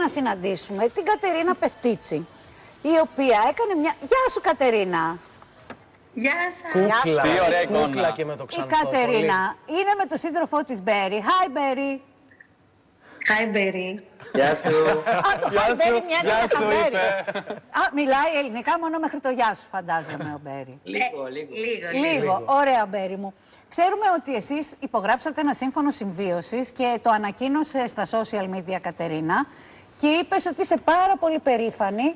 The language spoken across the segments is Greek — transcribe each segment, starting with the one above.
να συναντήσουμε την Κατερίνα Πεφτίτσι, η οποία έκανε μια... Γεια σου Κατερίνα! Γεια σας. Κούκλα, Τι ωραία κούκλα εικόνα. και με το Η ξανθό. Κατερίνα είναι με τον σύντροφό της Μπέρι. Hi Μπέρι! Hi, Berry. Γεια σου. Α, το Hi Μπέρι μοιάζει γεια με σου, χαμπέρι. είπε. Α, μιλάει ελληνικά μόνο μέχρι το γεια σου φαντάζομαι ο Μπέρι. Λίγο, λίγο. Λίγο, λίγο. Λίγο, ωραία Μπέρι μου. Ξέρουμε ότι εσείς υπογράψατε ένα σύμφωνο συμβίωσης και το ανακοίνωσε στα social media Κατερίνα και είπες ότι είσαι πάρα πολύ περήφανη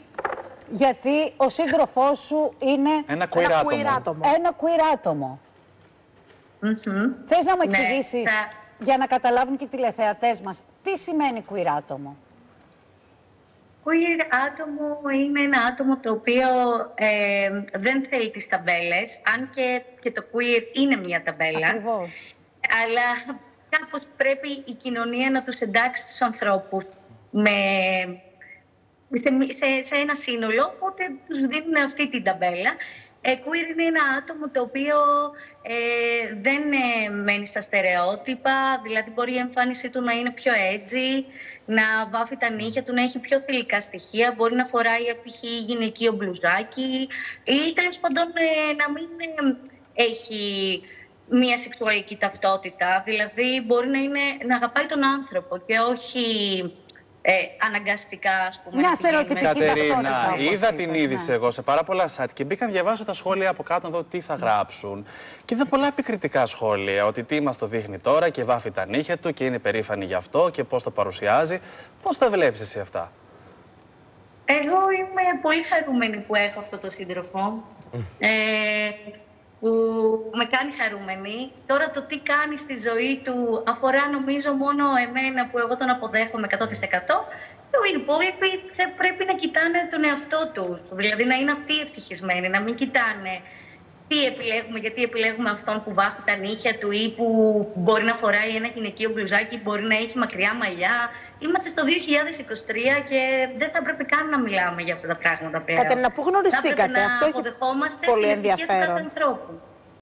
γιατί ο σύντροφός σου είναι Ένα queer άτομο. άτομο. ένα queer άτομο. Μμμ. Θες να μου Ναι, εξηγήσεις θα- για να καταλάβουν και οι τηλεθεατές μας τι σημαίνει queer άτομο; Queer άτομο είναι ένα άτομο το οποίο ε, δεν θέλει τις ταμπέλες, αν και, και το queer είναι μια ταμπέλα. Ακριβώς. Αλλά κάπως πρέπει η κοινωνία να τους εντάξει τους ανθρώπους με, σε, σε, σε ένα σύνολο, οπότε τους δίνουν αυτή την ταμπέλα. Ε, queer είναι ένα άτομο το οποίο ε, δεν ε, μένει στα στερεότυπα, δηλαδή μπορεί η εμφάνισή του να είναι πιο edgy, να βάφει τα νύχια του, να έχει πιο θηλυκά στοιχεία, μπορεί να φοράει π.χ. γυναικείο μπλουζάκι ή τέλος πάντων ε, να μην ε, έχει μία σεξουαλική ταυτότητα. Δηλαδή μπορεί να, είναι, να αγαπάει τον άνθρωπο και όχι ε, αναγκαστικά, ας πούμε. Μια να πηγαίνει με- στερεοτυπική ταυτότητα, Κατερίνα, όπως είδα είπες, την ναι. είδηση εγώ σε πάρα πολλά site και μπήκα να διαβάσω τα σχόλια από κάτω να δω τι θα γράψουν. Και είδα πολλά επικριτικά σχόλια. Ότι τι μας το δείχνει τώρα και βάφει τα νύχια του και είναι περήφανη γι' αυτό και πώς το παρουσιάζει. Πώς τα βλέπεις εσύ αυτά; Εγώ είμαι πολύ χαρούμενη που έχω αυτό το σύντροφο. Ε, που με κάνει χαρούμενη. Τώρα το τι κάνεις στη ζωή του αφορά νομίζω μόνο εμένα που εγώ τον αποδέχομαι 100%. Οι υπόλοιποι θα πρέπει να κοιτάνε τον εαυτό του. Δηλαδή να είναι αυτοί ευτυχισμένοι, να μην κοιτάνε τι επιλέγουμε, γιατί επιλέγουμε αυτόν που βάφει τα νύχια του ή που μπορεί να φοράει ένα γυναικείο μπλουζάκι, μπορεί να έχει μακριά μαλλιά. Είμαστε στο 2023 και δεν θα πρέπει καν να μιλάμε για αυτά τα πράγματα πλέον. Κατερίνα, πού γνωριστήκατε; Θα πρέπει να Αυτό έχει αποδεχόμαστε πολύ την ευτυχία του κάθε ενδιαφέρον. ανθρώπου.